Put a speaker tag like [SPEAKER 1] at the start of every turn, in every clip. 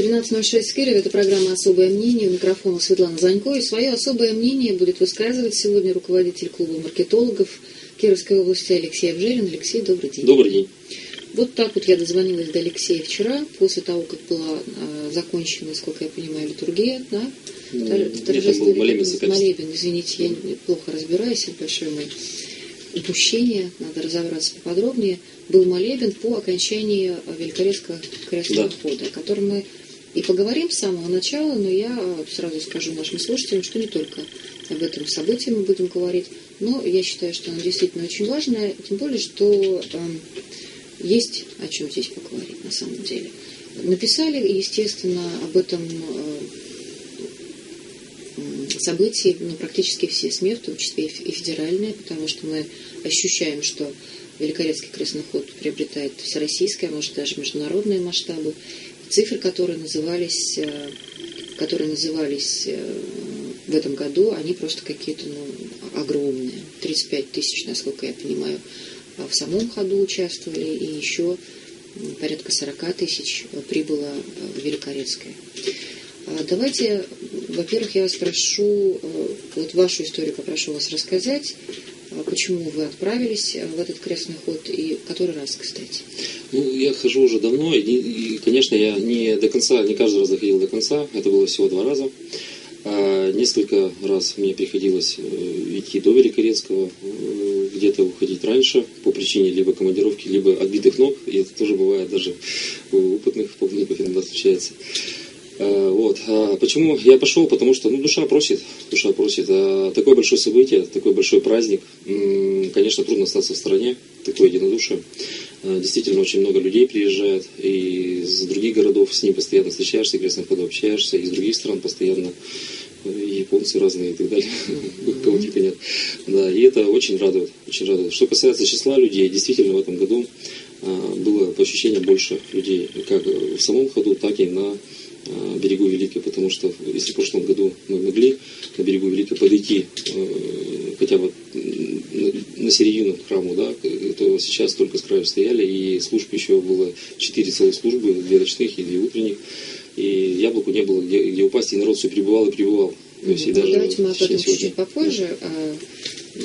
[SPEAKER 1] 13.06 в Кирове. Это программа «Особое мнение». У микрофона Светлана Занько. И свое особое мнение будет высказывать сегодня руководитель клуба маркетологов Кировской области Алексей Обжерин. Алексей, добрый день.
[SPEAKER 2] Добрый день.
[SPEAKER 1] Вот так вот я дозвонилась до Алексея вчера, после того, как была э, закончена, насколько я понимаю, литургия, да?
[SPEAKER 2] Ну, был молебен
[SPEAKER 1] молебен, извините, я плохо разбираюсь, это большое мое упущение, надо разобраться поподробнее. Был молебен по окончании Великорецкого крестного
[SPEAKER 2] Да.
[SPEAKER 1] хода, о котором мы и поговорим с самого начала, но я сразу скажу нашим слушателям, что не только об этом событии мы будем говорить, но я считаю, что оно действительно очень важное, тем более, что эм, есть о чем здесь поговорить на самом деле. Написали, естественно, об этом э, событии ну, практически все СМИ, в том числе и федеральные, потому что мы ощущаем, что Великорецкий крестный ход приобретает всероссийское, а может даже международные масштабы. Цифры, которые назывались, э, которые назывались э, в этом году, они просто какие-то ну, огромные. 35 тысяч, насколько я понимаю, а в самом ходу участвовали, и еще порядка 40 тысяч э, прибыло в Великорецкое. А, Давайте, во-первых, я вас прошу, вот вашу историю попрошу вас рассказать, почему вы отправились э, в этот крестный ход и который раз, кстати.
[SPEAKER 2] Ну, я хожу уже давно, и, и, конечно, я не до конца, не каждый раз доходил до конца, это было всего два раза. А несколько раз мне приходилось э, идти до Великорецкого, э, где-то уходить раньше по причине либо командировки, либо отбитых ног, и это тоже бывает даже у опытных полковников иногда случается. А, Вот. А почему я пошел? Потому что ну, душа просит, душа просит. А такое большое событие, такой большой праздник, конечно, трудно остаться в стороне, такое единодушие. Действительно, очень много людей приезжает и из других городов, с ним постоянно встречаешься, крестным общаешься, из других стран постоянно, японцы разные и так далее, кого только нет. Да, и это очень радует, очень радует. Что касается числа людей, действительно в этом году было по ощущениям больше людей, как в самом ходу, так и на берегу Великой, потому что если в прошлом году мы могли на берегу Великой подойти э, хотя бы на- середину к храму, да, то сейчас только с краю стояли, и служб еще было четыре целых службы, две ночных и две утренних, и яблоку не было где, где упасть, и народ все прибывал и прибывал. То есть и
[SPEAKER 1] Ну,
[SPEAKER 2] даже
[SPEAKER 1] Давайте мы об этом
[SPEAKER 2] сегодня-
[SPEAKER 1] чуть-чуть попозже а,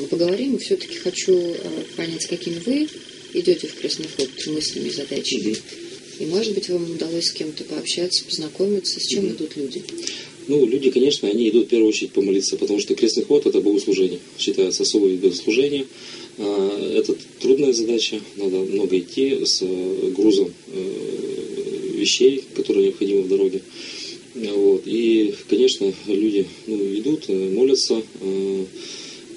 [SPEAKER 1] поговорим. Все-таки хочу а, понять, с какими вы идете в крестный ход мыслями, задачами.
[SPEAKER 2] Мгм.
[SPEAKER 1] И, может быть, вам удалось с кем-то пообщаться, познакомиться, с чем
[SPEAKER 2] Мгм.
[SPEAKER 1] идут люди.
[SPEAKER 2] Ну, люди, конечно, они идут в первую очередь помолиться, потому что крестный ход – это богослужение, считается особый вид богослужения. А, Это трудная задача, надо много идти с э, грузом э, вещей, которые необходимы в дороге. Вот. И, конечно, люди ну, идут, э, молятся.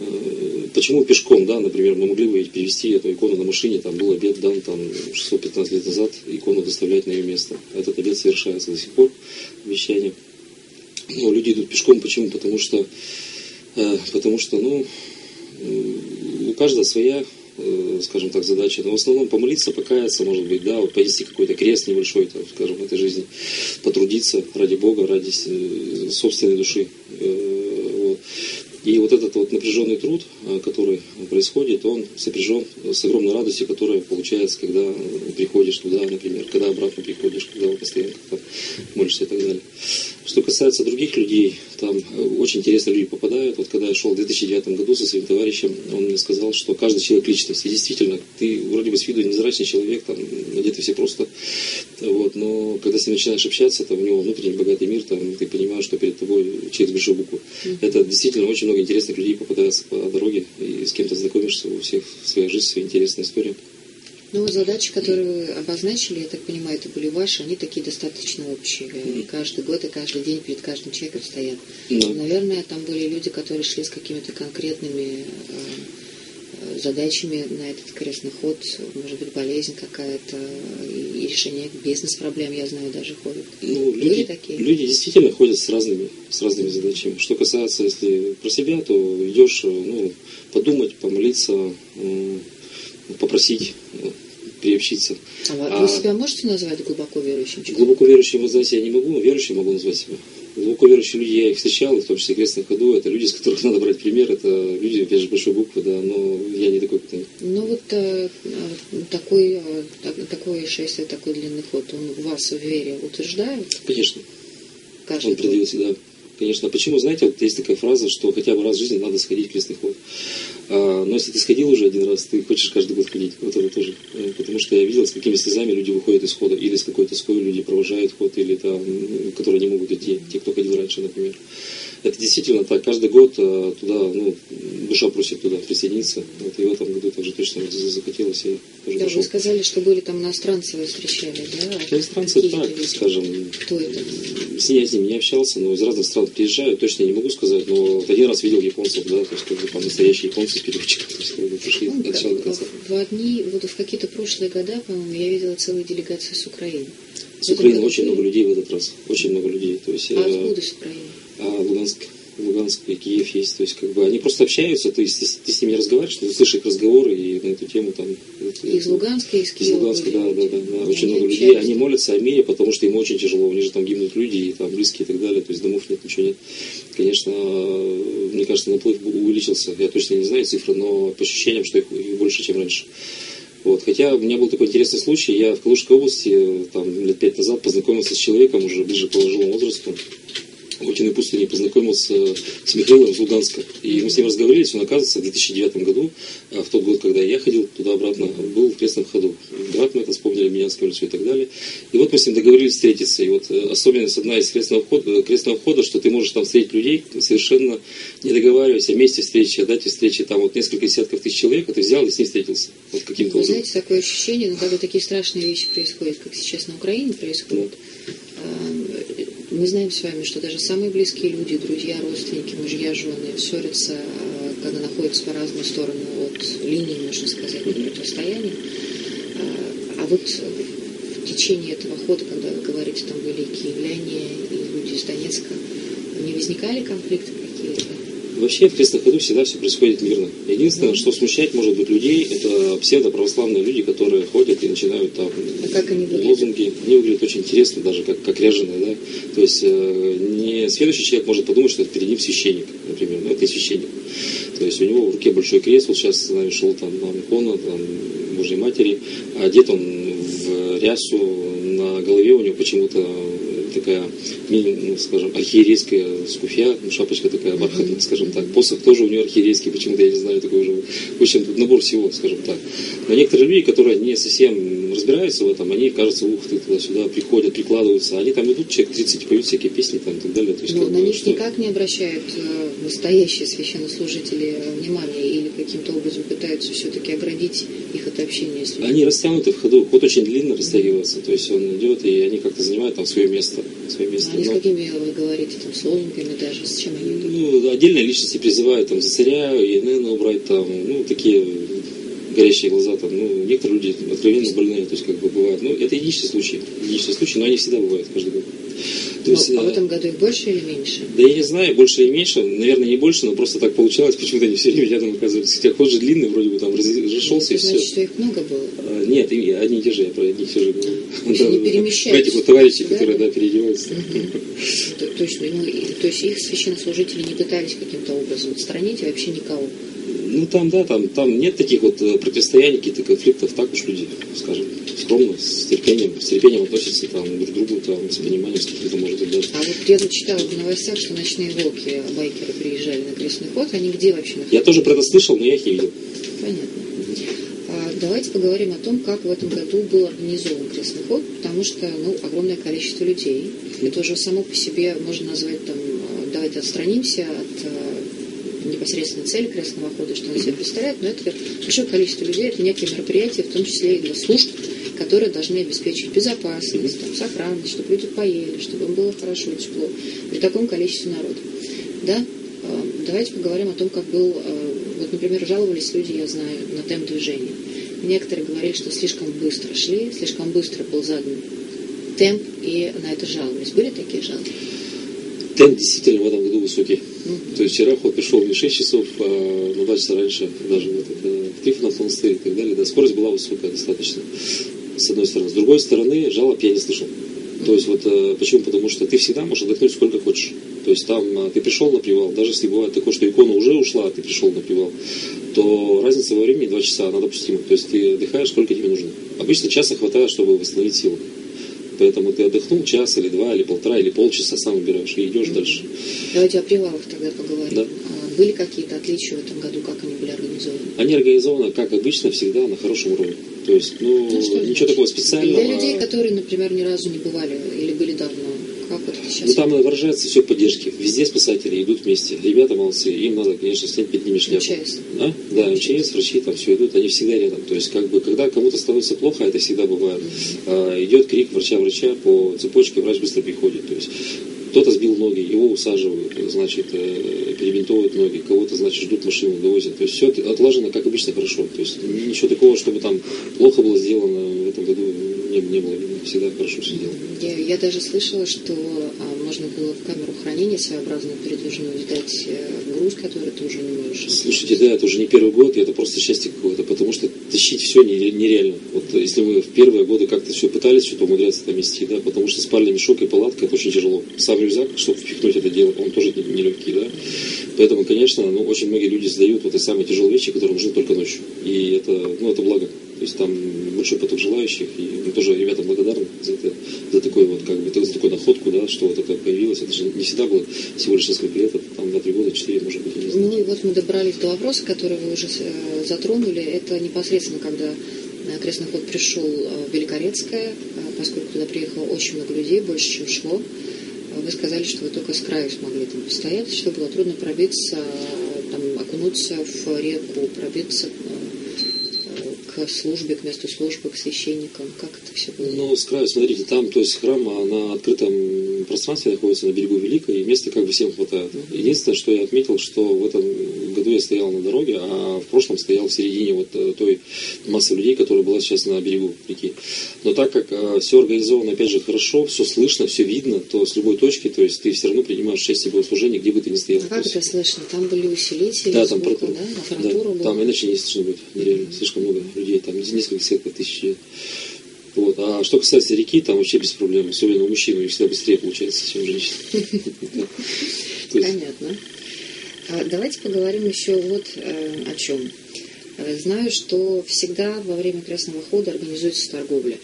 [SPEAKER 2] Э, Почему пешком, да, например, мы могли бы перевести эту икону на машине, там был обед дан там 615 лет назад, икону доставлять на ее место. Этот обед совершается до сих пор, вещание. Ну, люди идут пешком, почему? Потому что, э, потому что, ну, у каждого своя, э, скажем так, задача. Но в основном помолиться, покаяться, может быть, да, вот понести какой-то крест небольшой, там, скажем, в этой жизни, потрудиться ради Бога, ради собственной души. И вот этот вот напряженный труд, э, который происходит, он сопряжен с огромной радостью, которая получается, когда приходишь туда, например, когда обратно приходишь, когда постоянно как-то молишься и так далее. Что касается других людей, там э, очень интересно люди попадают. Вот когда я шел в 2009 году со своим товарищем, он мне сказал, что каждый человек личность. И действительно, ты вроде бы с виду невзрачный человек, там одеты все просто. Вот, но когда с ним начинаешь общаться, там у него внутренний богатый мир, там ты понимаешь, что перед тобой человек с большой буквы. Это действительно очень много интересных людей попадается по дороге, и с кем-то знакомишься, у всех своя жизнь, своя интересная история.
[SPEAKER 1] Ну, задачи, которые вы обозначили, я так понимаю, это были ваши, они такие достаточно общие. И каждый год и каждый день перед каждым человеком стоят.
[SPEAKER 2] Да.
[SPEAKER 1] Наверное, там были люди, которые шли с какими-то конкретными э, э, задачами на этот крестный ход, может быть, болезнь какая-то, и решение бизнес-проблем, я знаю, даже ходят.
[SPEAKER 2] Ну,
[SPEAKER 1] Были
[SPEAKER 2] люди,
[SPEAKER 1] такие?
[SPEAKER 2] люди действительно ходят с разными, с разными задачами. Что касается, если про себя, то идешь, э, ну, подумать, помолиться, попросить, э, приобщиться.
[SPEAKER 1] А, вы себя можете назвать глубоко верующим человеком?
[SPEAKER 2] Глубоко верующим назвать я не могу, но верующим могу назвать себя. Глубоко верующие люди, я их встречал, в том числе в крестном ходу, это люди, с которых надо брать пример, это люди, опять же, большой буквы, да, но я не такой, как они.
[SPEAKER 1] Ну вот э, такой, э, так, такое шествие, такой длинный ход, он вас в вере утверждает?
[SPEAKER 2] Конечно.
[SPEAKER 1] Каждый
[SPEAKER 2] он придвинулся, да. Конечно. Почему, знаете, вот есть такая фраза, что хотя бы раз в жизни надо сходить в крестный ход. А, но если ты сходил уже один раз, ты хочешь каждый год ходить. Вот это тоже. Э, потому что я видел, с какими слезами люди выходят из хода. Или с какой тоской люди провожают ход, или там, которые не могут идти, те, кто ходил раньше, например. Это действительно так. Каждый год а, туда, ну, душа просит туда присоединиться. Вот и в этом году также точно захотелось. Я тоже
[SPEAKER 1] да,
[SPEAKER 2] пошел.
[SPEAKER 1] вы сказали, что были там иностранцы, вы встречали, да?
[SPEAKER 2] Иностранцы,
[SPEAKER 1] Какие
[SPEAKER 2] так,
[SPEAKER 1] люди?
[SPEAKER 2] скажем,
[SPEAKER 1] Кто это?
[SPEAKER 2] с я с ними не общался, но из разных стран приезжают, точно не могу сказать, но один раз видел японцев, да, то есть как бы там настоящие японцы бы пришли
[SPEAKER 1] Ну,
[SPEAKER 2] от до конца.
[SPEAKER 1] в, одни, вот в какие-то прошлые года, по-моему, я видела целые делегации с Украины.
[SPEAKER 2] С Украины очень много людей в этот раз, очень много людей, то есть
[SPEAKER 1] А
[SPEAKER 2] э,
[SPEAKER 1] откуда с Украины?
[SPEAKER 2] а Луганск, Луганск и Киев есть, то есть как бы они просто общаются, то есть ты, с- ты с ними разговариваешь, ты слышишь их разговоры и на эту тему там.
[SPEAKER 1] Из Луганска, из
[SPEAKER 2] Из
[SPEAKER 1] Киева?
[SPEAKER 2] Луганска,
[SPEAKER 1] были
[SPEAKER 2] да, да, да, да,
[SPEAKER 1] Они
[SPEAKER 2] очень много людей. Они молятся о мире, потому что им очень тяжело. У них же там гибнут люди, и там близкие и так далее. То есть домов нет, ничего нет. Конечно, мне кажется, наплыв увеличился. Я точно не знаю цифры, но по ощущениям, что их их больше, чем раньше. Вот. Хотя у меня был такой интересный случай. Я в Калужской области э, там, лет пять назад познакомился с человеком уже ближе к пожилому возрасту. В Утиной пустыне познакомился с Михаилом из Луганска. И мы с ним разговаривались, он, оказывается, в 2009 году, а, в тот год, когда я ходил туда-обратно, был в крестном ходу. Брат мы это вспомнили, Менянскую улицу и так далее. И вот мы с ним договорились встретиться. И вот э, особенность одна из крестного входа, крестного входа, что ты можешь там встретить людей, совершенно не договариваясь о месте встречи, о дате встречи. Там вот несколько десятков тысяч человек, а ты взял и с ним встретился. Вот каким-то образом.
[SPEAKER 1] знаете, такое ощущение, ну, когда такие страшные вещи происходят, как сейчас на Украине происходит, э, мы знаем с вами, что даже самые близкие люди, друзья, родственники, мужья, жены ссорятся, э, когда находятся по разную сторону от линии, можно сказать, противостояния. Э, А вот в течение этого хода, когда вы говорите, там были и киевляне, и люди из Донецка, не возникали конфликты какие-то?
[SPEAKER 2] Вообще в крестном ходу всегда все происходит мирно. Единственное, что смущает, может быть, людей, это псевдоправославные люди, которые ходят и начинают там
[SPEAKER 1] А как они выглядят?
[SPEAKER 2] лозунги. Они выглядят очень интересно, даже как, как ряженые, да. То есть э, не следующий человек может подумать, что это перед ним священник, например, но это не священник. То есть у него в руке большой крест, вот сейчас с нами шел там на икона, там, Божьей Матери, одет он в рясу, на голове у него почему-то такая, ми- ну, скажем, архиерейская скуфья, ну, шапочка такая бархатная, скажем так. Посох тоже у него архиерейский, почему-то, я не знаю, такой уже. В общем, тут набор всего, скажем так. Но некоторые люди, которые не совсем разбираются в этом, они, кажется, ух ты, туда-сюда приходят, прикладываются. Они там идут, человек 30, поют всякие песни там и так далее. То есть,
[SPEAKER 1] Но
[SPEAKER 2] как
[SPEAKER 1] Ну, на них
[SPEAKER 2] что-
[SPEAKER 1] никак не обращают э, настоящие священнослужители э, внимания или каким-то образом пытаются все-таки оградить их от общения с людьми.
[SPEAKER 2] Они растянуты в ходу, ход очень длинно растягивается, то есть он идет, и они как-то занимают там свое место. Свое место.
[SPEAKER 1] Они с
[SPEAKER 2] Но-
[SPEAKER 1] какими вы говорите, там, с лозунгами даже, с чем они идут?
[SPEAKER 2] Ну, отдельные личности призывают там за царя, ИНН убрать там, ну, такие горящие глаза там, ну, некоторые люди откровенно больные, то есть как бы бывает. Ну, это единичный случай, единичный случай, но они всегда бывают каждый год. То
[SPEAKER 1] Ну,
[SPEAKER 2] есть,
[SPEAKER 1] а в
[SPEAKER 2] э,
[SPEAKER 1] этом году их больше или меньше?
[SPEAKER 2] да я не знаю, больше или меньше, наверное, не больше, но просто так получалось, почему-то они все время рядом оказываются. Хотя ход же длинный, вроде бы там раз- разошелся и все.
[SPEAKER 1] значит, что их много было.
[SPEAKER 2] А, Нет, и одни и те же, я про одних и те же говорю. Да,
[SPEAKER 1] перемещаются
[SPEAKER 2] Этих вот товарищей,
[SPEAKER 1] туда,
[SPEAKER 2] которые,
[SPEAKER 1] да?
[SPEAKER 2] да, переодеваются.
[SPEAKER 1] То, то есть, ну, и- то есть их священнослужители не пытались каким-то образом отстранить вообще никого.
[SPEAKER 2] Ну там, да, там, там нет таких вот э, противостояний, каких-то конфликтов, так уж люди, скажем, скромно, с терпением, с терпением относятся там друг к другу, там, с пониманием, с каким-то, может быть, даже.
[SPEAKER 1] А вот я тут читала в новостях, что ночные волки, байкеры приезжали на крестный ход, они где вообще находятся?
[SPEAKER 2] Я тоже про это слышал, но я их не видел.
[SPEAKER 1] Понятно. А, Давайте поговорим о том, как в этом году был организован крестный ход, потому что ну, огромное количество людей. Это уже само по себе можно назвать там, э, давайте отстранимся от непосредственной цели крестного хода, что он себя представляет, но это большое количество людей, это некие мероприятия, в том числе и для служб, которые должны обеспечить безопасность, там, сохранность, чтобы люди поели, чтобы им было хорошо и тепло при таком количестве народа. Да? Э, Давайте поговорим о том, как был, э, вот, например, жаловались люди, я знаю, на темп движения. Некоторые говорили, что слишком быстро шли, слишком быстро был задан темп, и на это жаловались. Были такие жалобы?
[SPEAKER 2] Темп действительно в этом году высокий. То есть вчера ход пришел не 6 часов, а на 2 часа раньше, даже вот это, в Трифонов монастырь и так далее, да, скорость была высокая достаточно, с одной стороны. С другой стороны, жалоб я не слышал. То есть вот э, почему? Потому что ты всегда можешь отдохнуть сколько хочешь. То есть там э, ты пришел на привал, даже если бывает такое, что икона уже ушла, а ты пришел на привал, то разница во времени 2 часа, она допустима. То есть ты отдыхаешь сколько тебе нужно. Обычно часа хватает, чтобы восстановить силы. Поэтому ты отдохнул час или два, или полтора, или полчаса сам убираешь и идешь дальше.
[SPEAKER 1] Давайте о привалах тогда поговорим.
[SPEAKER 2] Да.
[SPEAKER 1] А были какие-то отличия в этом году, как они были организованы?
[SPEAKER 2] Они организованы, как обычно, всегда на хорошем уровне. То есть, ну,
[SPEAKER 1] Ну,
[SPEAKER 2] ничего
[SPEAKER 1] значит?
[SPEAKER 2] такого специального.
[SPEAKER 1] Для людей, которые, например, ни разу не бывали или были давно, как вот это сейчас?
[SPEAKER 2] Ну, там выражается все поддержки. Везде спасатели идут вместе. Ребята молодцы. Им надо, конечно, снять перед ними шляпу.
[SPEAKER 1] МЧС.
[SPEAKER 2] А? Да, МЧС, врачи там все идут, они всегда рядом. То есть, как бы, когда кому-то становится плохо, это всегда бывает, а, идет крик врача-врача по цепочке, врач быстро приходит. То есть, кто-то сбил ноги, его усаживают, значит, э, перебинтовывают ноги, кого-то, значит, ждут машину, довозят. То есть, все отлажено, как обычно, хорошо. То есть, ничего такого, чтобы там плохо было сделано в этом году не, не было. Всегда хорошо делано.
[SPEAKER 1] Я, я даже слышала, что а, можно было в камеру хранения своеобразную передвижную сдать э, груз, который ты уже не можешь.
[SPEAKER 2] Слушайте, да, это уже не первый год, и это просто счастье какое-то, потому что тащить все нереально. Вот если мы в первые годы как-то все пытались что-то умудряться там нести, да, потому что спальный мешок и палатка это очень тяжело. Сам рюкзак, чтобы впихнуть это дело, он тоже нелегкий, да. Поэтому, конечно, ну, очень многие люди сдают вот эти самые тяжелые вещи, которые нужны только ночью. И это, ну, это благо. То есть там большой поток желающих, и мы тоже ребятам благодарны за это, за такой вот, как бы, за такую находку, да, что вот это появилось. Это же не всегда было всего лишь несколько лет, это там 2-3 года, 4, может быть, не знаю.
[SPEAKER 1] Ну и вот мы добрались до вопроса, который вы уже э, затронули. Это непосредственно, когда э, крестный ход пришел э, в Великорецкое, э, поскольку туда приехало очень много людей, больше, чем шло. Э, Вы сказали, что вы только с краю смогли там постоять, что было трудно пробиться, э, там, окунуться в реку, пробиться э, к службе, к месту службы, к священникам. Как это все было?
[SPEAKER 2] Ну, с краю, смотрите, там, то есть храм а, на открытом пространстве находится на берегу Великой, и места как бы всем хватает. Единственное, что я отметил, что в этом году я стоял на дороге, а в прошлом стоял в середине вот э, той массы людей, которая была сейчас на берегу реки. Но так как все организовано, опять же, хорошо, все слышно, все видно, то с любой точки, то есть ты все равно принимаешь участие в богослужении, где бы ты ни стоял.
[SPEAKER 1] А как это слышно? Там были усилители,
[SPEAKER 2] да, там
[SPEAKER 1] звука, да?
[SPEAKER 2] да,
[SPEAKER 1] Аппаратура была?
[SPEAKER 2] там иначе не слышно будет, нереально, слишком много людей, там несколько десятков тысяч. Вот. А что касается реки, там вообще без проблем, особенно у мужчин, у них всегда быстрее получается, чем у женщин. Да.
[SPEAKER 1] Понятно. А давайте поговорим еще вот э, о чем. Э, Знаю, что всегда во время крестного хода организуется торговля.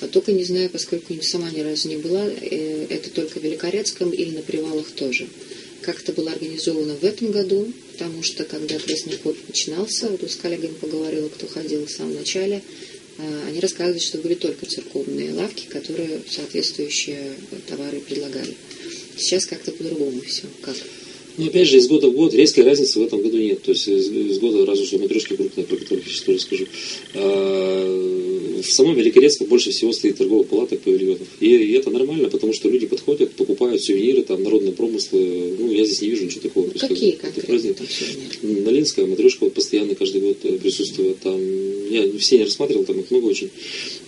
[SPEAKER 1] А только не знаю, поскольку сама ни разу не была, э, это только в Великорецком или на привалах тоже. Как это было организовано в этом году, потому что когда крестный ход начинался, вот с коллегами поговорила, кто ходил в самом начале, они рассказывали, что были только церковные лавки, которые соответствующие товары предлагали. Сейчас как-то по-другому все. Как?
[SPEAKER 2] Ну, опять же, из года в год резкой разницы в этом году нет. То есть из, из года разве что матрешки крупные, про которых я сейчас тоже скажу. А, в самом Великорецком больше всего стоит торговых палаток, павильонов. И, и это нормально, потому что люди подходят, покупают сувениры, там, народные промыслы. Ну, я здесь не вижу ничего такого.
[SPEAKER 1] Какие конкретно сувениры?
[SPEAKER 2] Налинская, матрешка вот постоянно каждый год э, присутствует. Там, я все не рассматривал, там их много очень.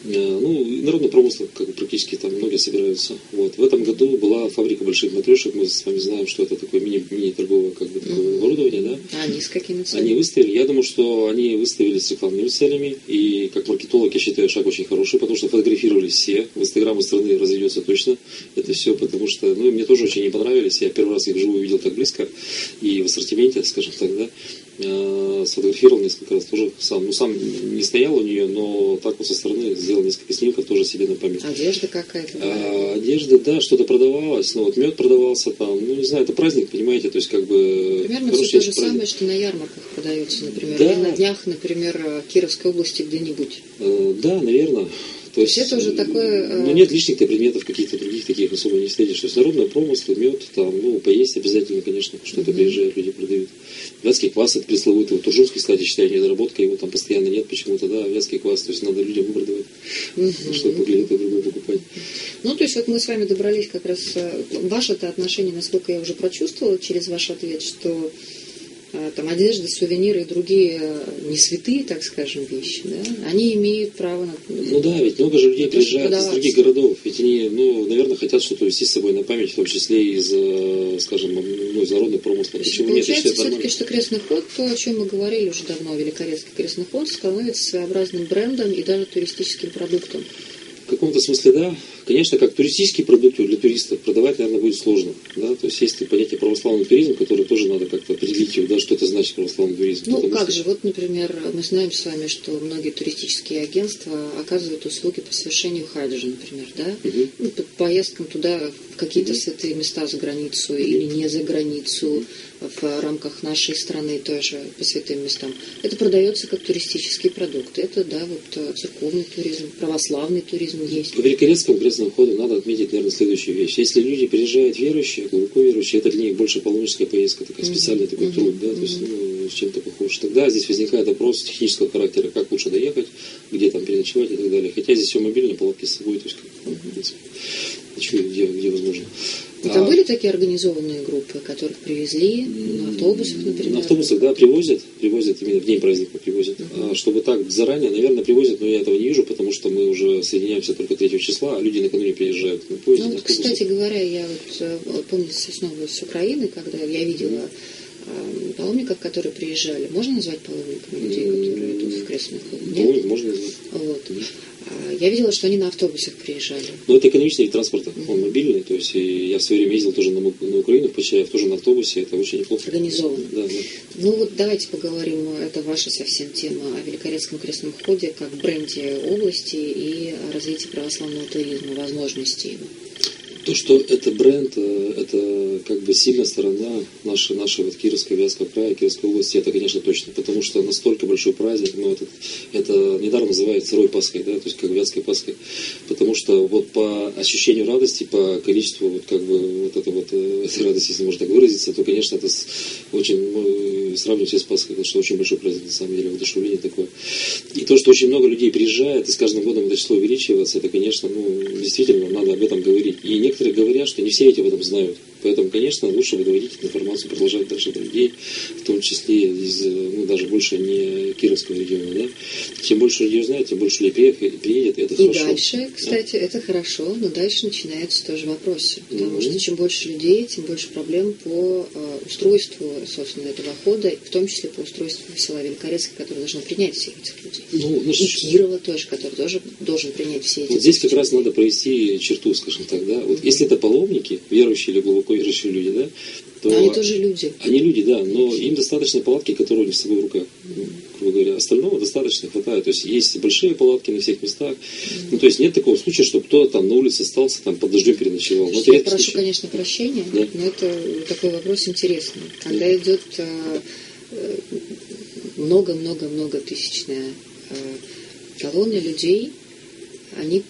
[SPEAKER 2] Э, Ну, и народные промыслы, как бы практически там многие собираются. Вот. В этом году была фабрика больших матрешек. Мы с вами знаем, что это такое мини, мини-торговое как бы, такое оборудование, да.
[SPEAKER 1] А они с какими целями?
[SPEAKER 2] Они выставили, я думаю, что они выставили с рекламными целями, и как маркетолог я считаю шаг очень хороший, потому что фотографировались все, в инстаграм у страны разойдется точно это все, потому что, ну, мне тоже очень не понравились, я первый раз их вживую видел так близко, и в ассортименте, скажем так, да, сфотографировал несколько раз тоже сам, ну, сам не стоял у нее, но так вот со стороны сделал несколько снимков тоже себе на память.
[SPEAKER 1] Одежда какая-то.
[SPEAKER 2] А, одежда, да, что-то продавалось, ну вот мед продавался там, ну не знаю, это праздник, понимаете, то есть как бы...
[SPEAKER 1] Примерно все то же
[SPEAKER 2] праздник.
[SPEAKER 1] самое, что на ярмарках продается, например.
[SPEAKER 2] Да.
[SPEAKER 1] Или на днях, например, э, Кировской области где-нибудь.
[SPEAKER 2] Э, Да, наверное. То
[SPEAKER 1] есть это уже такое, э,
[SPEAKER 2] Ну, нет лишних-то предметов каких-то других таких особо не встретишь. То есть народные промыслы, мед, там, ну, поесть обязательно, конечно, что-то приезжают, люди продают. Вятский квас, это пресловутый. Вот Туржунский, кстати, считаю, недоработка, его там постоянно нет почему-то, да, вятский квас, то есть надо людям выбор давать,
[SPEAKER 1] Мгм.
[SPEAKER 2] чтобы могли это другое покупать.
[SPEAKER 1] Ну, то есть вот мы с вами добрались как раз... э, Ваше-то отношение, насколько я уже прочувствовала через ваш ответ, что там одежда, сувениры и другие э, не святые, так скажем, вещи, да, они имеют право на...
[SPEAKER 2] Ну да, ведь много же людей приезжают из других городов, ведь они, ну, наверное, хотят что-то вести с собой на память, в том числе из, э, скажем, ну, из народных промыслов.
[SPEAKER 1] Почему Получается нет? все-таки, что крестный ход, то, о чем мы говорили уже давно, Великорецкий крестный ход, становится своеобразным брендом и даже туристическим продуктом.
[SPEAKER 2] В каком-то смысле, да. Конечно, как туристический продукт для туристов продавать, наверное, будет сложно. Да? То есть есть понятие православный туризм, который тоже надо как-то определить, да, что это значит православный туризм.
[SPEAKER 1] Ну, как что... же, вот, например, мы знаем с вами, что многие туристические агентства оказывают услуги по совершению хаджа, например, да? Угу. Ну, по поездкам туда, в какие-то святые места за границу или не за границу, в рамках нашей страны тоже по святым местам. Это продается как туристический продукт. Это, да, вот церковный туризм, православный туризм есть.
[SPEAKER 2] В Великорецком крестном ходе надо отметить, наверное, следующую вещь. Если люди приезжают верующие, глубоко верующие, это для них больше паломническая поездка, такая специальный такой mm-hmm. труд, да, то есть ну, с чем-то похож. Тогда здесь возникает вопрос технического характера, как лучше доехать, где там переночевать и так далее. Хотя здесь все мобильно, палатки с собой, то есть, как, в принципе, где, где возможно.
[SPEAKER 1] И там а, были такие организованные группы, которых привезли на автобусах, например?
[SPEAKER 2] На автобусах, да, привозят, привозят, именно в день праздника привозят. Uh-huh. А, чтобы так заранее, наверное, привозят, но я этого не вижу, потому что мы уже соединяемся только 3 числа, а люди накануне приезжают на поезде.
[SPEAKER 1] Ну, вот, кстати говоря, я вот э, помню снова с Украины, когда я видела э, паломников, которые приезжали. Можно назвать паломниками людей, которые идут в крестный ход?
[SPEAKER 2] Нет? Можно назвать.
[SPEAKER 1] Вот. Я видела, что они на автобусах приезжали.
[SPEAKER 2] Ну, это экономичный вид транспорта, mm-hmm. он мобильный, то есть я в свое время ездил тоже на, на Украину, в Почаев, тоже на автобусе, это очень неплохо.
[SPEAKER 1] Организованно.
[SPEAKER 2] Да, да.
[SPEAKER 1] Ну вот давайте поговорим, это ваша совсем тема, о Великорецком крестном ходе как бренде области и развитии православного туризма, возможности его.
[SPEAKER 2] То, что это бренд, э, это как бы сильная сторона нашей, нашей вот Кировской, Вятского края, Кировской области, это, конечно, точно, потому что настолько большой праздник, ну, это, это недаром называется Рой Пасхой, да, то есть как Вятской Пасхой, потому что вот по ощущению радости, по количеству вот как бы вот это вот э, этой радости, если можно так выразиться, то, конечно, это очень, ну, сравнивать с Пасхой, потому что очень большой праздник, на самом деле, вдохновение такое. И то, что очень много людей приезжает, и с каждым годом это число увеличивается, это, конечно, ну, действительно, надо об этом говорить. И некоторые говорят, что не все эти об этом знают. Поэтому, конечно, лучше бы доводить эту информацию, продолжать дальше до людей, в том числе из, ну, даже больше не Кировского региона. Да? Чем больше людей знает, тем больше людей приедет, и это
[SPEAKER 1] и
[SPEAKER 2] хорошо.
[SPEAKER 1] И дальше, кстати, да? это хорошо, но дальше начинаются тоже вопросы. Потому mm-hmm. что чем больше людей, тем больше проблем по э, устройству, собственно, этого хода, в том числе по устройству села Великорецка, который должно принять всех этих людей. Ну, ну, и Кирова тоже, который тоже должен принять все эти
[SPEAKER 2] Вот здесь как раз надо провести черту, скажем так, да. Вот mm-hmm. если это паломники, верующие или глубоко верующие люди, да,
[SPEAKER 1] то... Они тоже люди.
[SPEAKER 2] Они люди, да, но им достаточно палатки, которые у них с собой в руках, грубо говоря. Остального достаточно хватает. То есть есть большие палатки на всех местах. Ну, то есть нет такого случая, чтобы кто-то там на улице остался, там под дождем переночевал.
[SPEAKER 1] Я прошу, случай. конечно, прощения, да? но это такой вопрос интересный. Когда да. идет э, э, много-много-много тысячная э, колонна людей, они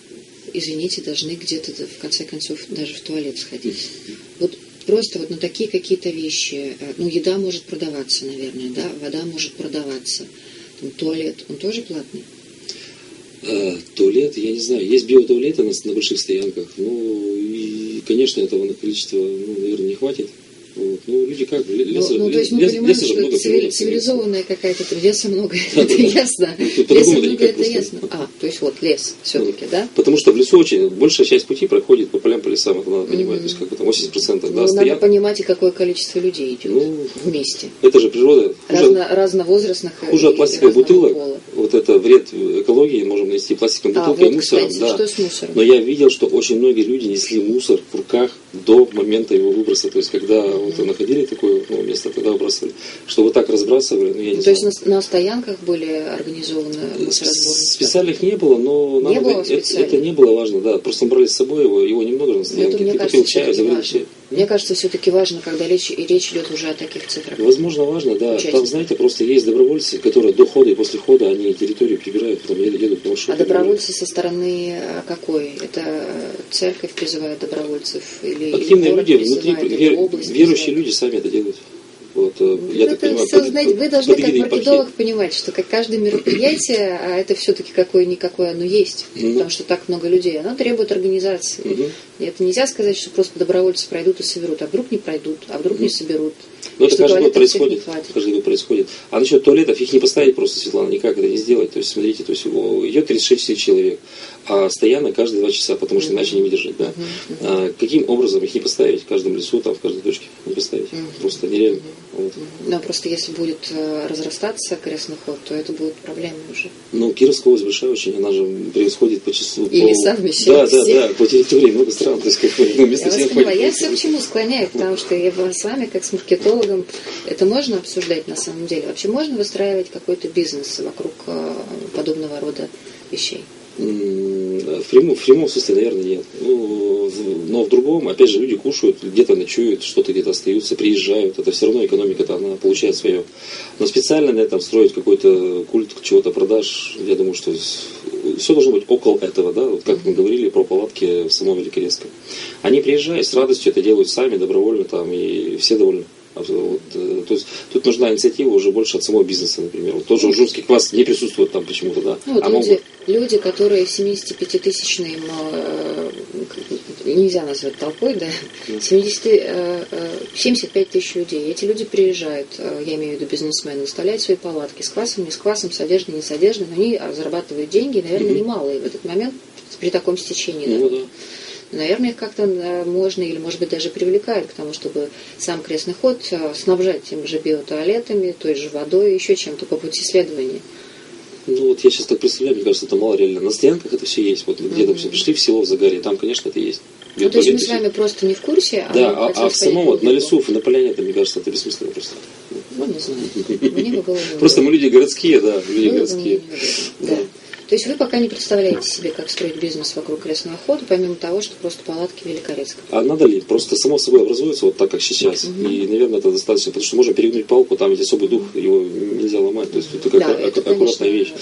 [SPEAKER 1] извините, должны где-то в конце концов даже в туалет сходить. Вот просто вот на такие какие-то вещи. Э, ну, еда может продаваться, наверное, да, вода может продаваться. Там, туалет, он тоже платный?
[SPEAKER 2] А, туалет, я не знаю, есть биотуалеты на, на больших стоянках. Ну, и, конечно, этого количества, ну, наверное, не хватит. Вот. Ну, люди как,
[SPEAKER 1] леса, ну, ну, то есть мы лес, понимаем, что много цивили, цивилизованная какая-то, леса много, это ясно. Леса много, это ясно. А, то есть вот лес все-таки, да?
[SPEAKER 2] Потому что в лесу очень, большая часть пути проходит по полям, по лесам, это надо понимать, то есть как там 80% да,
[SPEAKER 1] Ну, надо понимать, и какое количество людей идет ну, вместе.
[SPEAKER 2] Это же природа.
[SPEAKER 1] Разно, разновозрастных.
[SPEAKER 2] Хуже от пластиковых бутылок, вот это вред экологии, можем нанести пластиковым а, бутылкой
[SPEAKER 1] вот,
[SPEAKER 2] и мусором.
[SPEAKER 1] Кстати,
[SPEAKER 2] да.
[SPEAKER 1] что с мусором?
[SPEAKER 2] Но я видел, что очень многие люди несли мусор в руках до момента его выброса. То есть, когда вот находили такое ну, место, тогда выбрасывали. Что вот так разбрасывали, ну, я не
[SPEAKER 1] То
[SPEAKER 2] знаю.
[SPEAKER 1] есть на, на стоянках были организованы мусоросборы?
[SPEAKER 2] Специальных не было, но нам
[SPEAKER 1] не было
[SPEAKER 2] это, это не было важно, да. Просто брали с собой его, его немного на стоянке.
[SPEAKER 1] Это, мне кажется, чаю, важно. Мне кажется, все-таки важно, когда речь, речь идет уже о таких цифрах.
[SPEAKER 2] Возможно, важно, да. Участие. Там, знаете, просто есть добровольцы, которые до хода и после хода они территорию прибирают, потом едут по маршруту.
[SPEAKER 1] А добровольцы со стороны а, какой? Это церковь призывает добровольцев? Или,
[SPEAKER 2] Активные
[SPEAKER 1] или
[SPEAKER 2] люди, внутри, вер, верующие люди сами это делают. Вот,
[SPEAKER 1] ну, я так понимаю, все, под, знаете, вы должны как маркетолог понимать, что как каждое мероприятие, а это все-таки какое-никакое оно есть, mm-hmm. потому что так много людей, оно требует организации. Mm-hmm. И это нельзя сказать, что просто добровольцы пройдут и соберут, а вдруг не пройдут, а вдруг mm-hmm. не соберут.
[SPEAKER 2] Ну, это каждый год происходит. Каждый год происходит. А насчет туалетов, их не поставить просто, Светлана, никак это не сделать. То есть, смотрите, то есть идет 36 тысяч человек, а стоянно каждые два часа, потому что иначе не выдержать. Да? А, каким образом их не поставить в каждом лесу, там, в каждой точке не поставить? Просто нереально.
[SPEAKER 1] Вот. Но просто если будет э, разрастаться крестный ход, то это будет проблемой уже.
[SPEAKER 2] Ну, Кировская область большая очень, она же происходит по числу.
[SPEAKER 1] И по... леса
[SPEAKER 2] Да, да, да, по территории много стран. То есть, как,
[SPEAKER 1] ну, я, всех ходит, я все к чему склоняю, потому что я с вами, как с маркетологом, это можно обсуждать на самом деле. Вообще можно выстраивать какой-то бизнес вокруг э, подобного рода вещей?
[SPEAKER 2] В прямом, в прямом смысле, наверное, нет. Ну, но в другом, опять же, люди кушают, где-то ночуют, что-то где-то остаются, приезжают. Это все равно экономика-то, она получает свое. Но специально на этом строить какой-то культ чего-то продаж, я думаю, что все должно быть около этого, да, вот как мы говорили про палатки в самом Великорецком. Они приезжают с радостью это делают сами, добровольно там, и все довольны. А вот, э, то есть тут нужна инициатива уже больше от самого бизнеса, например. Вот тоже ужурский квас не присутствует там почему-то, да.
[SPEAKER 1] Ну, вот а люди, могут... люди, которые 75-тысячным э, нельзя назвать толпой, да, 70, 75 э, тысяч людей. Эти люди приезжают, я имею в виду бизнесмены, выставляют свои палатки с квасом, не с квасом, с одеждой, не с одеждой, но они зарабатывают деньги, наверное, mm-hmm. немалые в этот момент при таком стечении. Ну, да. Наверное, их как-то э, можно или, может быть, даже привлекают к тому, чтобы сам крестный ход э, снабжать тем же биотуалетами, той же водой, еще чем-то по пути следования.
[SPEAKER 2] Ну вот я сейчас так представляю, мне кажется, это мало реально. На стоянках это все есть. Вот где-то все пришли в село в Загаре, там, конечно, это есть.
[SPEAKER 1] Ну, то есть мы с вами просто не в курсе,
[SPEAKER 2] а Да, а, а в самом вот на лесу, на поляне, это, мне кажется, это бессмысленно просто.
[SPEAKER 1] Ну, не знаю. Мне бы было
[SPEAKER 2] Просто мы люди городские, да, люди городские.
[SPEAKER 1] Да. То есть вы пока не представляете себе, как строить бизнес вокруг крестного хода, помимо того, что просто палатки Великорецка.
[SPEAKER 2] А надо ли? Просто само собой образуется вот так, как сейчас. Угу. И, наверное, это достаточно, потому что можно перегнуть палку, там ведь особый дух, его нельзя ломать. То есть это как да, ак- это, аккуратная конечно, вещь.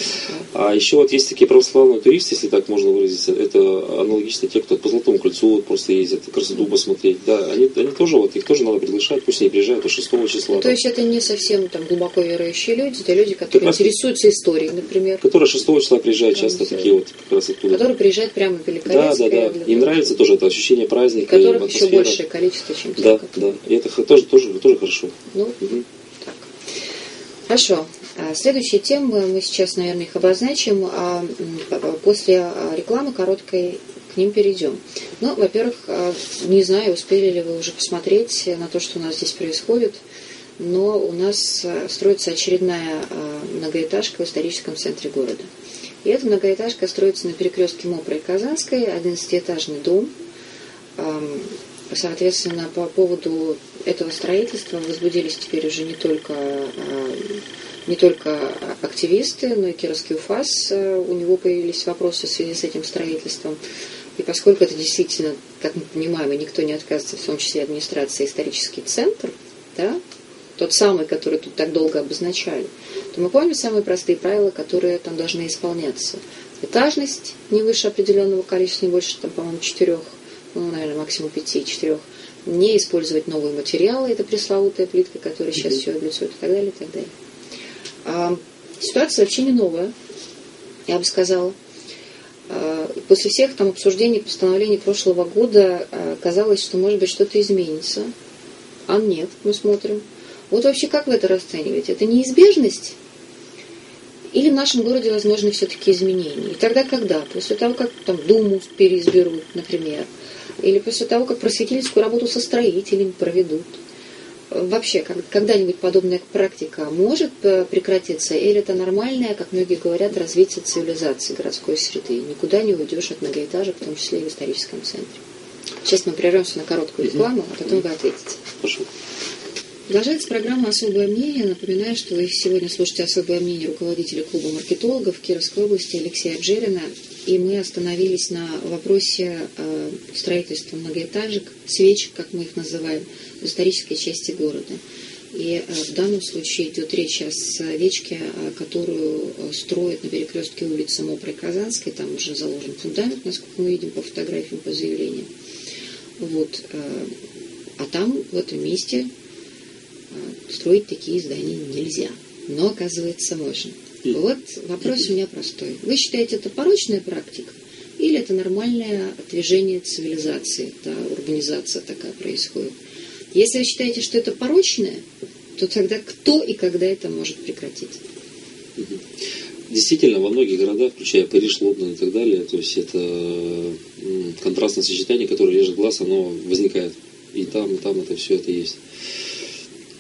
[SPEAKER 2] Да. А еще вот есть такие православные туристы, если так можно выразиться, это аналогично те, кто по Золотому кольцу вот просто ездят, красоту посмотреть. Да, они, они тоже, вот их тоже надо приглашать, пусть они приезжают до 6 числа.
[SPEAKER 1] Ну, то есть это не совсем там глубоко верующие люди, это люди, которые так, интересуются историей, например.
[SPEAKER 2] Которые 6 числа приезжают приезжают часто такие вот как раз оттуда.
[SPEAKER 1] Которые приезжают прямо в Великорецк.
[SPEAKER 2] Да, да, да. Им нравится тоже это ощущение праздника.
[SPEAKER 1] И которых еще большее количество, чем
[SPEAKER 2] Да, да. И это тоже, тоже, тоже хорошо.
[SPEAKER 1] Ну, угу. так. Хорошо. А, следующие темы мы сейчас, наверное, их обозначим, а после а, рекламы короткой к ним перейдем. Ну, во-первых, а, не знаю, успели ли вы уже посмотреть на то, что у нас здесь происходит, но у нас строится очередная многоэтажка в историческом центре города. И эта многоэтажка строится на перекрестке Мопра и Казанской, 11-этажный дом. Соответственно, по поводу этого строительства возбудились теперь уже не только, не только активисты, но и Кировский УФАС. У него появились вопросы в связи с этим строительством. И поскольку это действительно, как мы понимаем, и никто не отказывается, в том числе администрация, исторический центр, да, тот самый, который тут так долго обозначали, то мы помним самые простые правила, которые там должны исполняться. Этажность не выше определенного количества, не больше, там, по-моему, четырех, ну, наверное, максимум пяти, четырех. Не использовать новые материалы, это пресловутая плитка, которая сейчас все облицует и так далее, и так далее. А, ситуация вообще не новая, я бы сказала. А, после всех там обсуждений, постановлений прошлого года а, казалось, что может быть что-то изменится. А нет, мы смотрим. Вот вообще как вы это расцениваете? Это неизбежность? Или в нашем городе возможны все-таки изменения? И тогда когда? После того, как там Думу переизберут, например, или после того, как просветительскую работу со строителями проведут. Вообще, когда-нибудь подобная практика может э, прекратиться, или это нормальное, как многие говорят, развитие цивилизации городской среды? Никуда не уйдешь от многоэтажек, в том числе и в историческом центре. Сейчас мы прервемся на короткую рекламу, а потом вы ответите.
[SPEAKER 2] Хорошо.
[SPEAKER 1] Продолжается программа «Особое мнение». Напоминаю, что вы сегодня слушаете «Особое мнение» руководителя клуба маркетологов Кировской области Алексея Обжерина. И мы остановились на вопросе э, строительства многоэтажек, свеч, как мы их называем, в исторической части города. И э, в данном случае идет речь о свечке, э, которую строят на перекрестке улицы Мопрой Казанской. Там уже заложен фундамент, насколько мы видим по фотографиям, по заявлениям. Вот. А там, в этом месте, строить такие здания нельзя. Но, оказывается, можно. Вот вопрос у меня простой. Вы считаете, это порочная практика? Или это нормальное движение цивилизации, да, урбанизация такая происходит? Если вы считаете, что это порочное, то тогда кто и когда это может прекратить?
[SPEAKER 2] Действительно, во многих городах, включая Париж, Лондон и так далее, то есть это контрастное сочетание, которое режет глаз, оно возникает. И там, и там это все это есть.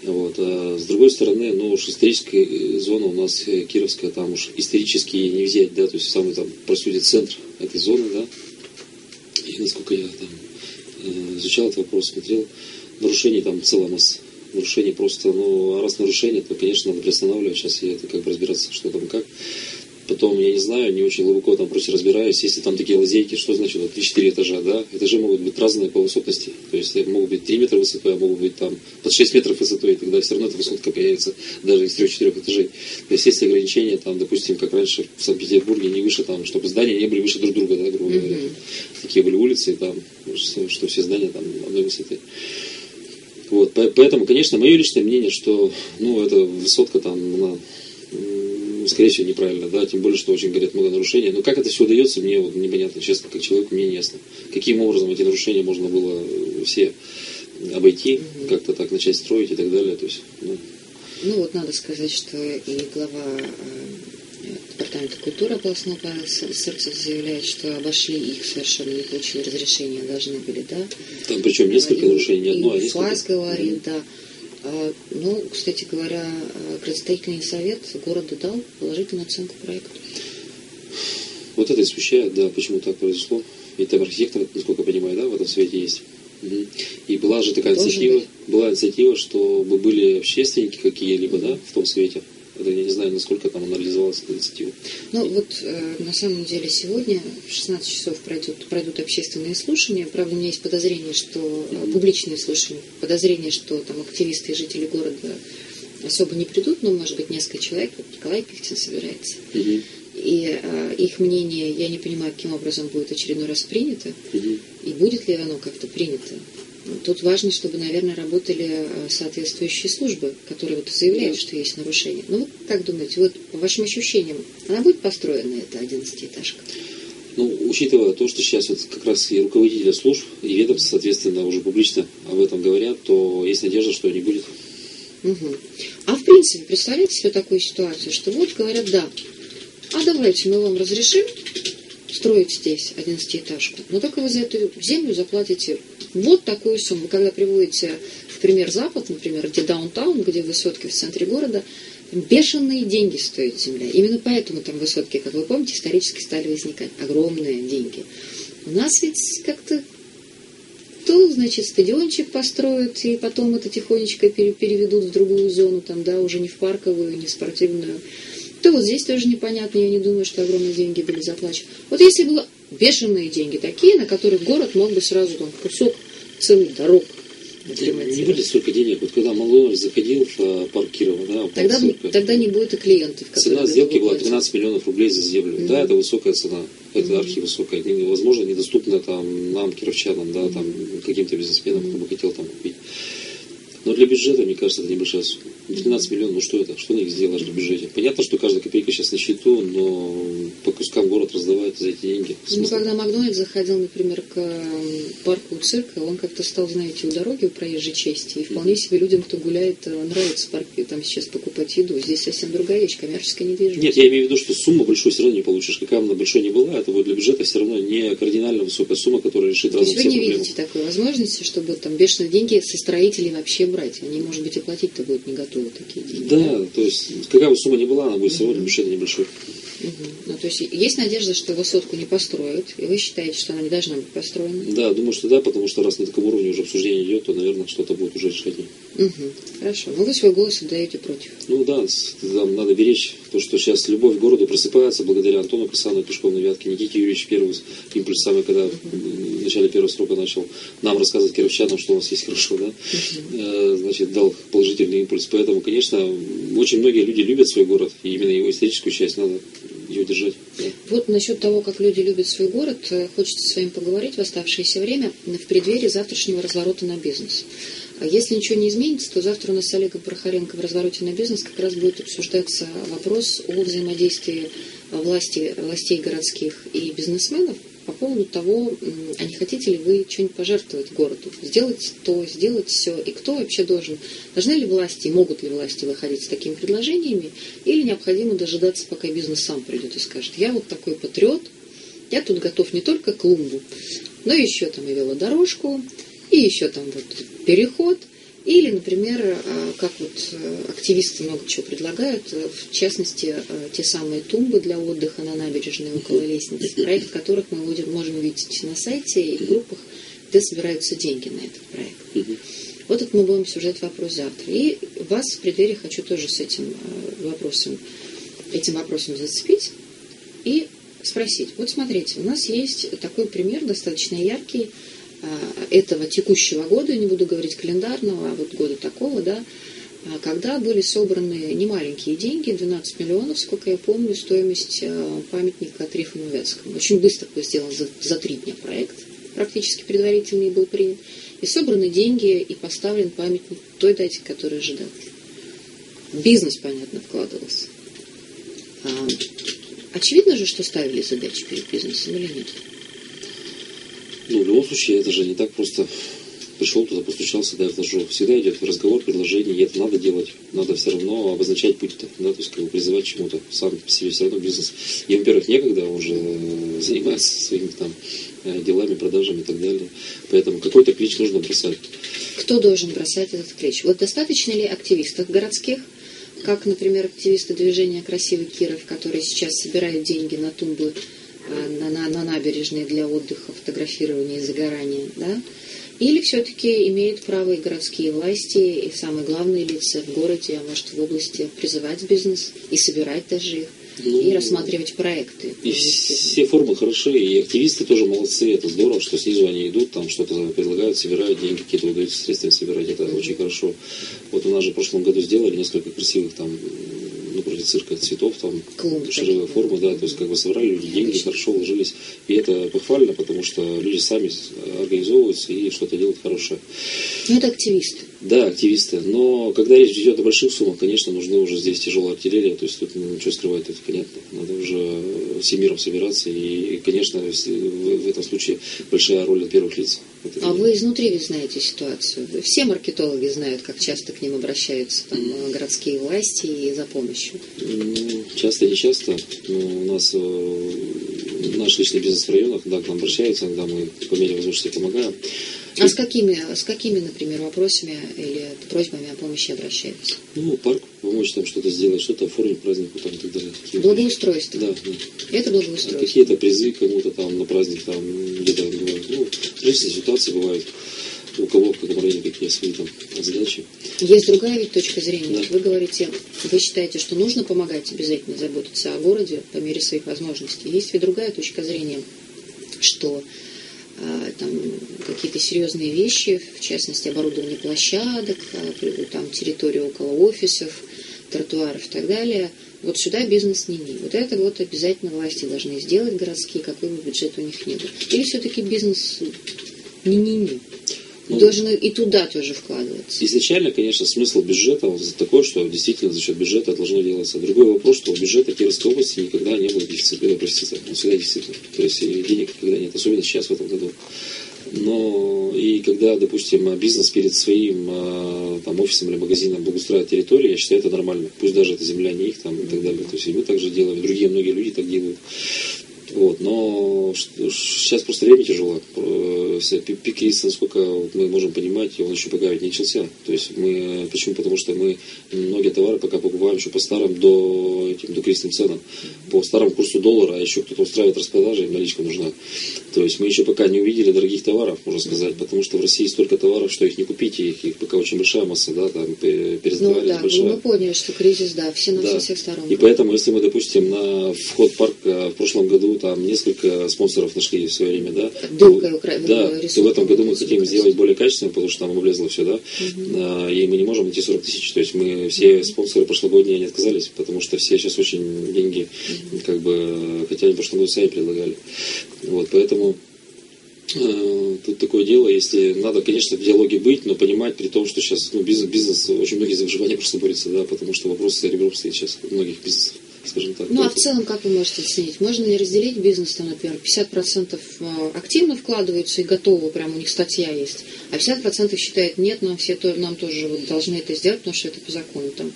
[SPEAKER 2] Вот. А с другой стороны, ну уж историческая зона у нас э, кировская, там уж исторически не взять, да, то есть самый там, по сути, центр этой зоны, да. И насколько я там э, изучал этот вопрос, смотрел, нарушений там целая масса. Нарушений просто, ну, а раз нарушение, то, конечно, надо приостанавливать. Сейчас я это как бы разбираться, что там как. Потом, я не знаю, не очень глубоко там просто разбираюсь, если там такие лазейки, что значит вот 3-4 этажа, да? Этажи могут быть разные по высотности. То есть могут быть 3 метра высотой, а могут быть там под 6 метров высотой, и тогда все равно эта высотка появится даже из 3-4 этажей. То есть есть ограничения, там, допустим, как раньше в Санкт-Петербурге, не выше, там, чтобы здания не были выше друг друга, да, грубо говоря. Mm-hmm. Такие были улицы, там, что, что все здания там одной высоты. Вот, поэтому, конечно, мое личное мнение, что, ну, эта высотка там, она скорее всего, неправильно, да, тем более, что очень, говорят, много нарушений. Но как это все удается, мне вот непонятно, честно, как человеку, мне не ясно. Каким образом эти нарушения можно было все обойти, угу. как-то так начать строить и так далее. То есть,
[SPEAKER 1] ну. ну вот надо сказать, что и глава э, Департамента культуры областного Сырцев заявляет, что обошли их совершенно не получили разрешения, должны были, да?
[SPEAKER 2] Там причем несколько и, нарушений, не одно,
[SPEAKER 1] а несколько. ФАС говорит, mm да. А, ну, кстати говоря, градостроительный совет города дал положительную оценку проекту.
[SPEAKER 2] Вот это и смущает, да, почему так произошло. И там архитектор, насколько я понимаю, да, в этом свете есть. Угу. И была же такая Должен инициатива, быть. была инициатива, чтобы были общественники какие-либо, да, в том свете. Это я не знаю, насколько там анализовалась эта инициатива.
[SPEAKER 1] Ну вот э, на самом деле сегодня в 16 часов пройдут, пройдут общественные слушания. Правда, у меня есть подозрение, что mm-hmm. публичные слушания, подозрение, что там активисты и жители города особо не придут, но может быть несколько человек, вот Николай Пихтин собирается. Mm-hmm. И э, их мнение, я не понимаю, каким образом будет очередной раз принято, mm-hmm. и будет ли оно как-то принято. Тут важно, чтобы, наверное, работали э, соответствующие службы, которые вот заявляют, что есть нарушение. Ну, вот как думаете, вот по вашим ощущениям, она будет построена, эта 11-этажка?
[SPEAKER 2] Ну, учитывая то, что сейчас вот как раз и руководители служб, и ведомств, соответственно, уже публично об этом говорят, то есть надежда, что не будет.
[SPEAKER 1] Угу. А в принципе, представляете себе такую ситуацию, что вот говорят, да, а давайте мы вам разрешим строить здесь 11-этажку, но только вы за эту землю заплатите вот такую сумму. Когда приводите в пример Запад, например, где даунтаун, где высотки в центре города, бешеные деньги стоит земля. Именно поэтому там высотки, как вы помните, исторически стали возникать. Огромные деньги. У нас ведь как-то то, значит, стадиончик построят, и потом это тихонечко переведут в другую зону, там, да, уже не в парковую, не в спортивную. То вот здесь тоже непонятно, я не думаю, что огромные деньги были заплачены. Вот если было бешеные деньги такие, на которые город мог бы сразу там кусок целых дорог
[SPEAKER 2] не будет столько денег. Вот когда Малонович заходил в э, парк Кирова, да,
[SPEAKER 1] тогда, тогда не будет и клиентов.
[SPEAKER 2] Цена сделки была 13 миллионов рублей за землю. Mm-hmm. Да, это высокая цена. Это mm-hmm. архивысокая. Возможно, недоступна там нам, кировчанам, да, mm-hmm. там каким-то бизнесменам, кто бы хотел там купить. Но для бюджета, мне кажется, это небольшая сумма. 12 миллионов, ну что это? Что на них сделаешь в бюджете? Понятно, что каждая копейка сейчас на счету, но по кускам город раздавает за эти деньги.
[SPEAKER 1] Ну, когда Макдональд заходил, например, к парку цирка, он как-то стал, знаете, у дороги, у проезжей части, и вполне себе людям, кто гуляет, э, нравится в парке там сейчас покупать еду. Здесь совсем другая вещь, коммерческая недвижимость.
[SPEAKER 2] Нет, я имею в виду, что сумму большую все равно не получишь. Какая она большой не была, это будет для бюджета все равно не кардинально высокая сумма, которая решит разом
[SPEAKER 1] все проблемы. Вы не видите такой возможности, чтобы там бешеные деньги со строителей вообще брать? Они, может быть, и платить-то будут не готовы такие деньги.
[SPEAKER 2] Да, то есть какая бы сумма ни была, она будет все равно бюджет небольшой.
[SPEAKER 1] Угу. Ну, то есть есть надежда, что высотку не построят, и вы считаете, что она не должна быть построена?
[SPEAKER 2] Да, думаю, что да, потому что раз на таком уровне уже обсуждение идет, то, наверное, что-то будет уже решение.
[SPEAKER 1] Угу. Хорошо. Ну, вы свой голос отдаете против.
[SPEAKER 2] Ну да, там надо беречь то, что сейчас любовь к городу просыпается благодаря Антону Касану, Пешков на Вятке, Никите Юрьевич первый импульс самый, когда угу. в начале первого срока начал нам рассказывать кировчанам, что у нас есть хорошо, да, угу. значит, дал положительный импульс. Поэтому, конечно, очень многие люди любят свой город, и именно его историческую часть надо ее держать.
[SPEAKER 1] Вот насчет того, как люди любят свой город, э, хочется с вами поговорить в оставшееся время в преддверии завтрашнего разворота на бизнес. А если ничего не изменится, то завтра у нас с Олегом Прохоренко в развороте на бизнес как раз будет обсуждаться вопрос о взаимодействии власти, властей городских и бизнесменов по поводу того, а не хотите ли вы что-нибудь пожертвовать городу, сделать то, сделать все, и кто вообще должен, должны ли власти, могут ли власти выходить с такими предложениями, или необходимо дожидаться, пока бизнес сам придет и скажет, я вот такой патриот, я тут готов не только клумбу, но еще там и велодорожку, и еще там вот переход, или, например, э, как вот э, активисты много чего предлагают, э, в частности, те самые тумбы для отдыха на набережной около лестницы, проект которых мы можем увидеть на сайте и группах, где собираются деньги на этот проект. Вот это мы будем сюжет вопрос завтра. И вас в преддверии хочу тоже с этим вопросом, этим вопросом зацепить и спросить. Вот смотрите, у нас есть такой пример достаточно яркий этого текущего года, не буду говорить календарного, а вот года такого, да, а, когда были собраны немаленькие деньги, 12 миллионов, сколько я помню, стоимость а, памятника Трифону Вятскому. Очень быстро был сделан за, за три дня проект, практически предварительный был принят. И собраны деньги, и поставлен памятник той дате, которая ожидалась. Бизнес, понятно, вкладывался. Очевидно же, что ставили задачи перед бизнесом или нет?
[SPEAKER 2] Ну, в любом случае, это же не так просто пришел туда, постучался, да, вложу. Всегда идет разговор, предложение, и это надо делать. Надо все равно обозначать путь-то, да, то есть как бы призывать чему-то. Сам по себе все равно бизнес. И, во-первых, некогда уже заниматься своими там э, делами, продажами и так далее. Поэтому какой-то клич нужно бросать.
[SPEAKER 1] Кто должен бросать этот клич? Вот достаточно ли активистов городских, как, например, активисты движения «Красивый Киров», которые сейчас собирают деньги на тумбы Э, на, на, на набережной для отдыха, фотографирования и загорания, да? Или все-таки имеют право и городские власти, и самые главные лица в городе, а может в области, призывать бизнес и собирать даже их, ну, и рассматривать проекты.
[SPEAKER 2] И все формы хороши, и активисты тоже молодцы, это здорово, что снизу они идут, там что-то предлагают, собирают деньги, какие-то удаются средства собирать, это очень хорошо. Вот у нас же в прошлом году сделали несколько красивых там ну, цирка цветов, там,
[SPEAKER 1] Клумб,
[SPEAKER 2] шаровая форма, да, то есть как бы собрали люди деньги, хорошо вложились. И это похвально, потому что люди сами организовываются и что-то делают хорошее.
[SPEAKER 1] Ну, это активисты.
[SPEAKER 2] Да, активисты. Но когда речь идет о больших суммах, конечно, нужны уже здесь тяжелая артиллерия, то есть тут ну, ничего скрывать, это понятно. Надо уже всем миром собираться, и, конечно, в, этом случае большая роль от первых лиц.
[SPEAKER 1] А вы изнутри вы знаете ситуацию. Все маркетологи знают, как часто к ним обращаются там, городские власти и за помощью.
[SPEAKER 2] Ну, часто, не часто. Но у нас э, наш личный бизнес в районах, да, к нам обращаются, иногда мы по мере возможности помогаем.
[SPEAKER 1] А с какими, с какими, например, вопросами или просьбами о помощи обращаются?
[SPEAKER 2] Ну, парк помочь там что-то сделать, что-то оформить празднику там и так далее.
[SPEAKER 1] Какие благоустройство?
[SPEAKER 2] Да, да.
[SPEAKER 1] Это благоустройство?
[SPEAKER 2] Какие-то призы кому-то там на праздник там где-то бывают. Ну, различные ситуации бывают. У кого в каком районе какие свои там задачи.
[SPEAKER 1] Есть другая ведь точка зрения. Да. Вы говорите, вы считаете, что нужно помогать обязательно заботиться о городе по мере своих возможностей. Есть ведь другая точка зрения, что а, там какие-то серьезные вещи, в частности оборудование площадок, а, там территорию около офисов, тротуаров и так далее. Вот сюда бизнес не не. Вот это вот обязательно власти должны сделать городские, какой бы бюджет у них ни был. Или все-таки бизнес не не не. Ну, должен и туда тоже вкладываться.
[SPEAKER 2] Изначально, конечно, смысл бюджета такой, что действительно за счет бюджета должно делаться. Другой вопрос, что у бюджета Кировской области никогда не было дефицита, профицита. Он всегда дефицит. То есть денег никогда нет, особенно сейчас в этом году. Но и когда, допустим, бизнес перед своим а, там, офисом или магазином благоустраивает территорию, я считаю, это нормально. Пусть даже эта земля не их там и так далее. То есть и мы так же делаем, другие многие люди так делают. Вот, но сейчас просто время тяжело. Э, пик кризиса, насколько мы можем понимать, он еще пока ведь не начался. То есть мы, почему? Потому что мы многие товары пока покупаем еще по старым до, этим, до кризисным ценам, по старому курсу доллара, а еще кто-то устраивает распродажи, им наличка нужна. То есть мы еще пока не увидели дорогих товаров, можно сказать, потому что в России столько товаров, что их не купить, их, их пока очень большая масса, да, там перезадавались
[SPEAKER 1] ну, да, большая. Ну, мы поняли, что кризис, да, все на да. всех сторон.
[SPEAKER 2] И поэтому, если мы, допустим, на вход парка в прошлом году там несколько спонсоров нашли в свое время, да.
[SPEAKER 1] Долгая Украина.
[SPEAKER 2] Да, то в этом году мы хотим сделать более качественно, потому что там облезло все, да. Угу. И мы не можем найти 40 тысяч. То есть мы все спонсоры прошлогодние они отказались, потому что все сейчас очень деньги, как бы, они в прошлом году сами предлагали. Вот, поэтому Э, тут такое дело, если надо, конечно, в диалоге быть, но понимать при том, что сейчас ну, бизнес, бизнес очень многие за выживание просто борются, да, потому что вопрос с ребром стоит сейчас у многих бизнесов, скажем так.
[SPEAKER 1] Ну, а в целом, как вы можете оценить? Можно ли разделить бизнес, там, например, 50% э, активно вкладываются и готовы, прям у них статья есть, а 50% считают, нет, нам все нам тоже вот должны это сделать, потому что это по закону там.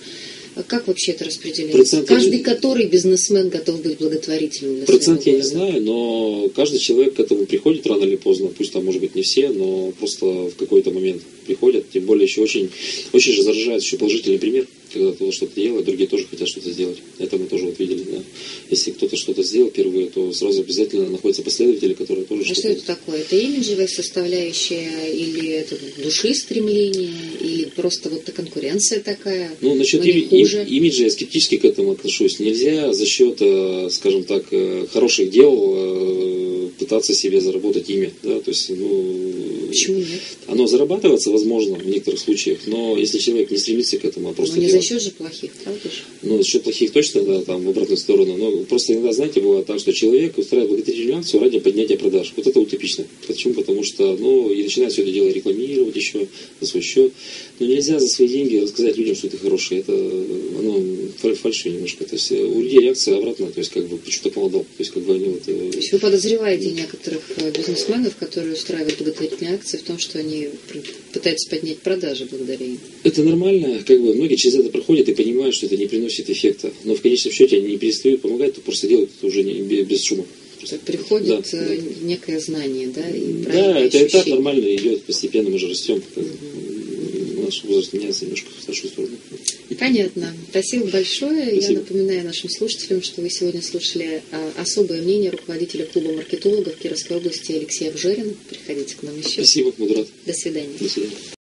[SPEAKER 1] А как вообще это распределяется?
[SPEAKER 2] Процент
[SPEAKER 1] Каждый,
[SPEAKER 2] я-
[SPEAKER 1] который бизнесмен готов быть благотворительным для
[SPEAKER 2] Процент я не знаю, но каждый человек к этому приходит рано или поздно, пусть там, может быть, не все, но просто в какой-то момент приходят, тем более еще очень, очень же заражает еще положительный пример, когда кто-то что-то делает, другие тоже хотят что-то сделать. Это мы тоже вот видели, да. Если кто-то что-то сделал впервые, то сразу обязательно находятся последователи, которые тоже
[SPEAKER 1] А что
[SPEAKER 2] что-то...
[SPEAKER 1] это такое? Это имиджевая составляющая или это души стремление, или просто вот эта конкуренция такая?
[SPEAKER 2] Ну, насчет им-
[SPEAKER 1] хуже?
[SPEAKER 2] имиджа я скептически к этому отношусь. Нельзя за счет, э, скажем так, э, хороших дел э, пытаться себе заработать имя. Да? То есть, ну,
[SPEAKER 1] Почему нет?
[SPEAKER 2] оно зарабатывается, возможно, в некоторых случаях, но если человек не стремится к этому, а просто
[SPEAKER 1] Ну, не
[SPEAKER 2] делает-
[SPEAKER 1] за счет же плохих, правда же?
[SPEAKER 2] ну, за счет плохих точно, да, там, в обратную сторону. Но просто иногда, знаете, бывает так, что человек устраивает благотворительную акцию ради поднятия продаж. Вот это утопично. Почему? Потому что, ну, и начинает все это дело рекламировать еще за свой счет. Но нельзя за свои деньги рассказать людям, что ты хороший. Это, оно фаль- фальшивое немножко. То есть у людей реакция обратная. То есть, как бы, почему так молодал? То есть, как бы они вот... э,
[SPEAKER 1] То есть вы подозреваете некоторых э, бизнесменов, которые устраивают благотворительные акции в том, что они пытаются поднять продажи благодаря им.
[SPEAKER 2] Это нормально, как бы многие через это проходят и понимают, что это не приносит эффекта. Но в конечном счете они не перестают помогать, то просто делают это уже не, бе- без шума.
[SPEAKER 1] То есть приходит
[SPEAKER 2] Да,
[SPEAKER 1] э, некое знание, да, и
[SPEAKER 2] Да, это этап
[SPEAKER 1] ощущение.
[SPEAKER 2] нормально идет, постепенно мы же растем. Как Наш возраст меняется немножко в старшую сторону.
[SPEAKER 1] Понятно. Спасибо большое. Я
[SPEAKER 2] Спасибо.
[SPEAKER 1] напоминаю нашим слушателям, что вы сегодня слушали а, особое мнение руководителя клуба маркетологов Кировской области Алексея Обжерина. Приходите к нам еще.
[SPEAKER 2] Спасибо, рад.
[SPEAKER 1] До свидания.
[SPEAKER 2] До свидания.